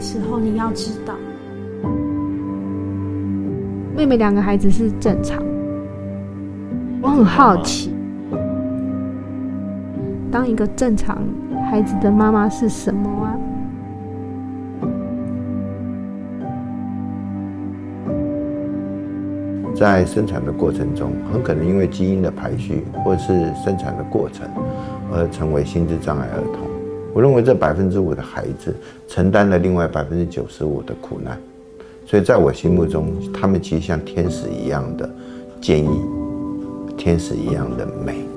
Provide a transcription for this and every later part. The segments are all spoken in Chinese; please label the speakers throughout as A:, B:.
A: 时候，你要知道，
B: 妹妹两个孩子是正常。我很好奇，当一个正常孩子的妈妈是什么啊？
C: 在生产的过程中，很可能因为基因的排序或是生产的过程，而成为心智障碍儿童。我认为这百分之五的孩子承担了另外百分之九十五的苦难，所以在我心目中，他们其实像天使一样的坚毅，天使一样的美。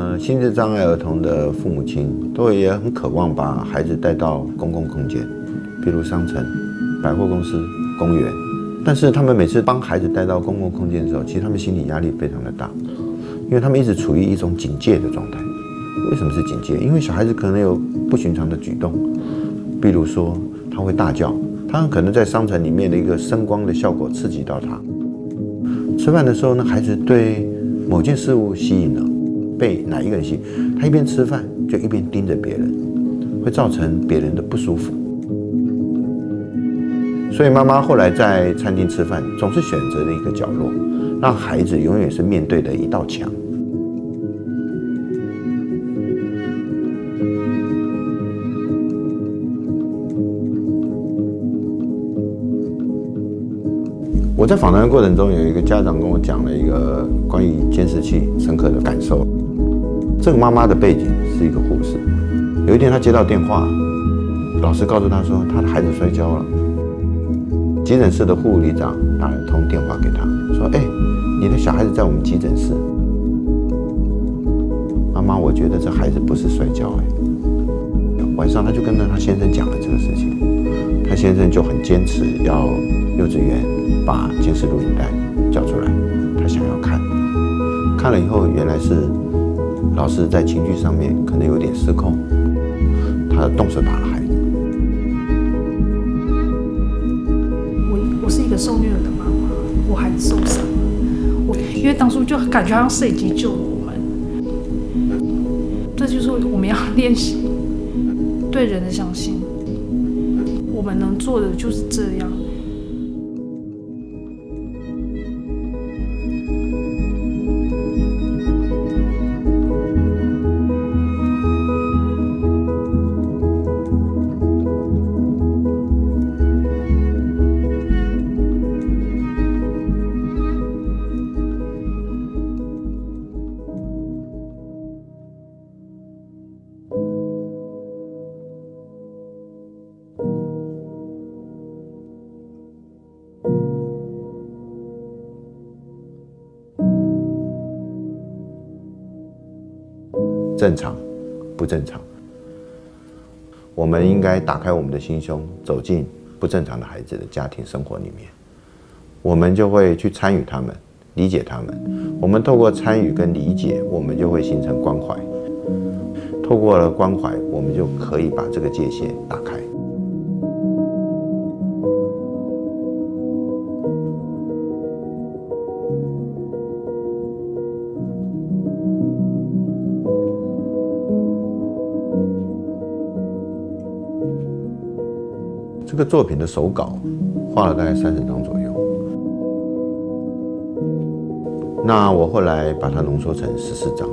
C: 嗯，心智障碍儿童的父母亲都也很渴望把孩子带到公共空间，比如商城、百货公司、公园。但是他们每次帮孩子带到公共空间的时候，其实他们心理压力非常的大，因为他们一直处于一种警戒的状态。为什么是警戒？因为小孩子可能有不寻常的举动，比如说他会大叫，他可能在商城里面的一个声光的效果刺激到他。吃饭的时候呢，孩子对某件事物吸引了。被哪一个人吸？他一边吃饭就一边盯着别人，会造成别人的不舒服。所以妈妈后来在餐厅吃饭，总是选择了一个角落，让孩子永远是面对的一道墙。我在访谈的过程中，有一个家长跟我讲了一个关于监视器深刻的感受。这个妈妈的背景是一个护士。有一天，她接到电话，老师告诉她说，她的孩子摔跤了。急诊室的护理长打了通电话给她，说：“哎，你的小孩子在我们急诊室。”妈妈，我觉得这孩子不是摔跤，哎。晚上，她就跟着她先生讲了这个事情。她先生就很坚持要幼稚园把监视录影带叫出来，他想要看。看了以后，原来是。老师在情绪上面可能有点失控，他动手打了孩子。
A: 我我是一个受虐的妈妈，我孩子受伤了，我因为当初就感觉好像摄影机救了我们，这就是我们要练习对人的相信，我们能做的就是这样。
C: 正常，不正常。我们应该打开我们的心胸，走进不正常的孩子的家庭生活里面，我们就会去参与他们，理解他们。我们透过参与跟理解，我们就会形成关怀。透过了关怀，我们就可以把这个界限打开。个作品的手稿画了大概三十张左右，那我后来把它浓缩成十四张。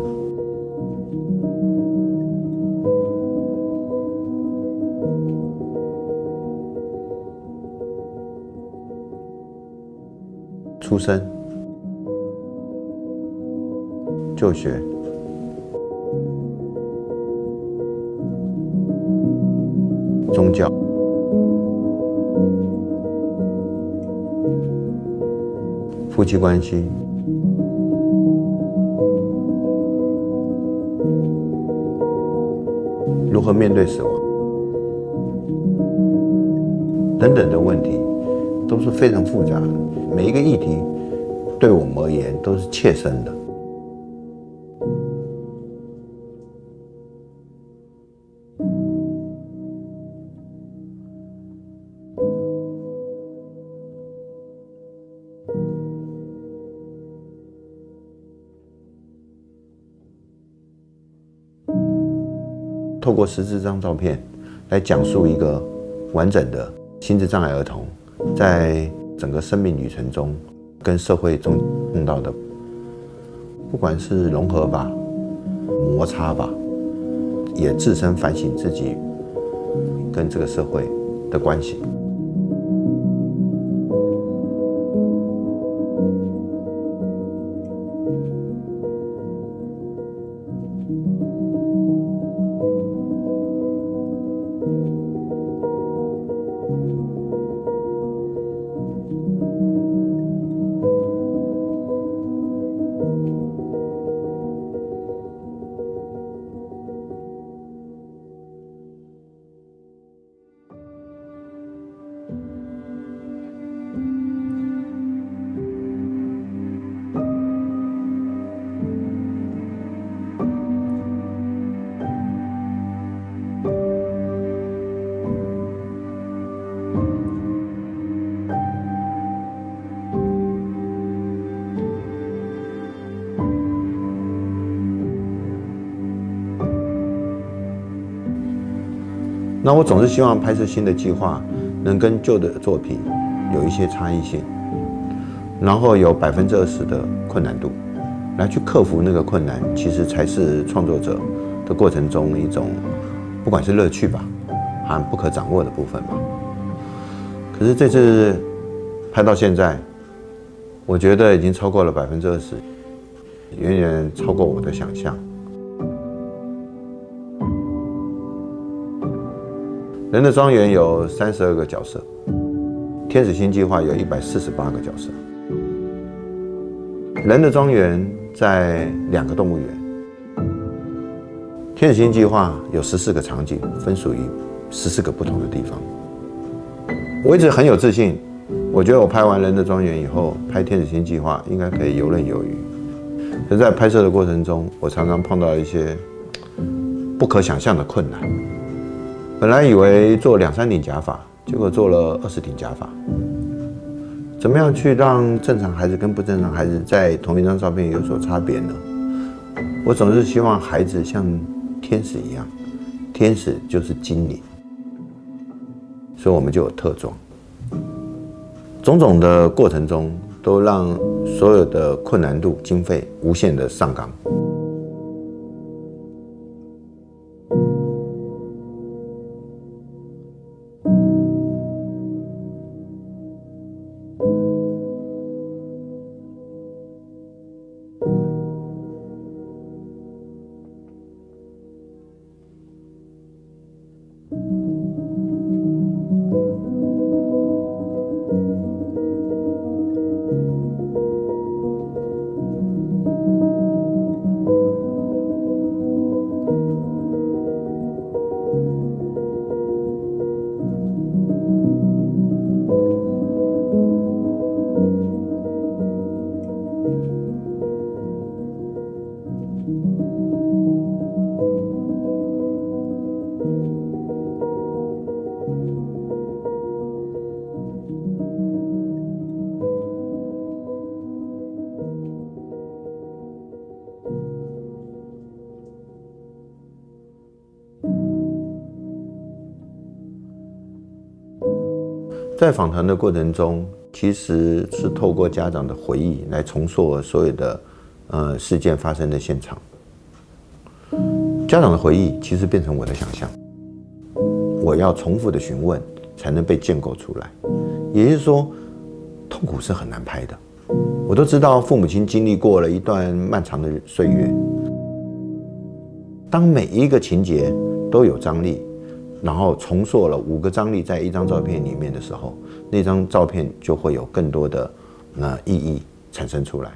C: 出生、就学、宗教。夫妻关系，如何面对死亡，等等的问题，都是非常复杂的。每一个议题，对我们而言都是切身的。透过十四张照片来讲述一个完整的心智障碍儿童在整个生命旅程中跟社会中碰到的，不管是融合吧、摩擦吧，也自身反省自己跟这个社会的关系。那我总是希望拍摄新的计划，能跟旧的作品有一些差异性，然后有百分之二十的困难度，来去克服那个困难，其实才是创作者的过程中一种，不管是乐趣吧，还不可掌握的部分吧。可是这次拍到现在，我觉得已经超过了百分之二十，远远超过我的想象。人的庄园有三十二个角色，天使星计划有一百四十八个角色。人的庄园在两个动物园，天使星计划有十四个场景，分属于十四个不同的地方。我一直很有自信，我觉得我拍完人的庄园以后，拍天使星计划应该可以游刃有余。可在拍摄的过程中，我常常碰到一些不可想象的困难。本来以为做两三顶假发，结果做了二十顶假发。怎么样去让正常孩子跟不正常孩子在同一张照片有所差别呢？我总是希望孩子像天使一样，天使就是精灵，所以我们就有特装。种种的过程中，都让所有的困难度、经费无限的上纲。在访谈的过程中，其实是透过家长的回忆来重塑所有的呃事件发生的现场。家长的回忆其实变成我的想象，我要重复的询问才能被建构出来。也就是说，痛苦是很难拍的。我都知道父母亲经历过了一段漫长的岁月，当每一个情节都有张力。然后重塑了五个张力在一张照片里面的时候，那张照片就会有更多的那意义产生出来。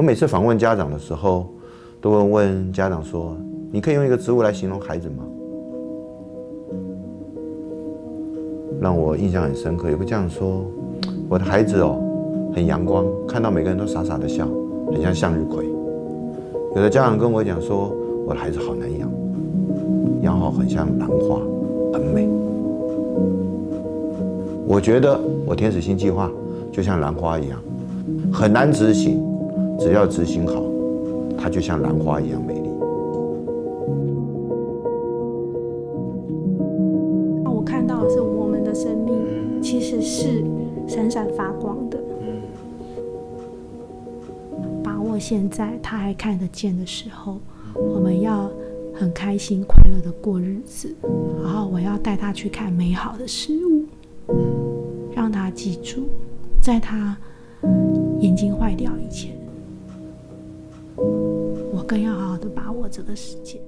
C: 我每次访问家长的时候，都会问家长说：“你可以用一个植物来形容孩子吗？”让我印象很深刻。有个家长说：“我的孩子哦，很阳光，看到每个人都傻傻的笑，很像向日葵。有的家长跟我讲说，我的孩子好难养，养好很像兰花，很美。我觉得我天使星计划就像兰花一样，很难执行，只要执行好，它就像兰花一样美丽。
B: 我看到的是我们的生命其实是闪闪发光的。把握现在他还看得见的时候，我们要很开心、快乐的过日子。然后我要带他去看美好的事物，让他记住，在他眼睛坏掉以前，更要好好的把握这个时间。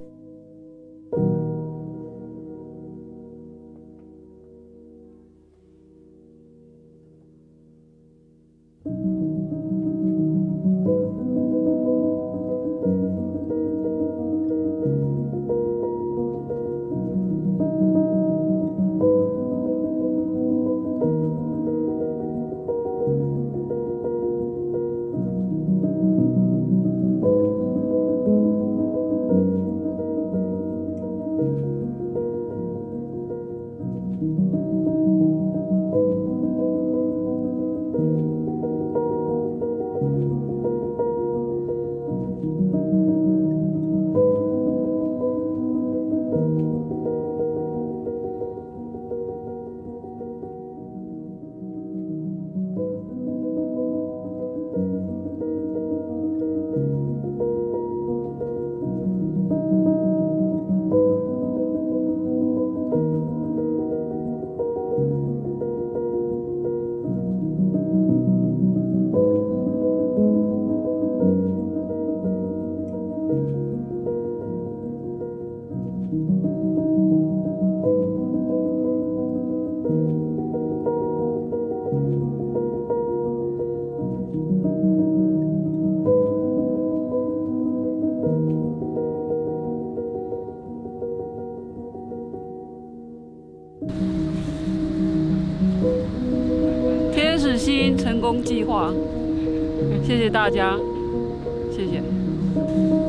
D: 功计划，谢谢大家，谢谢。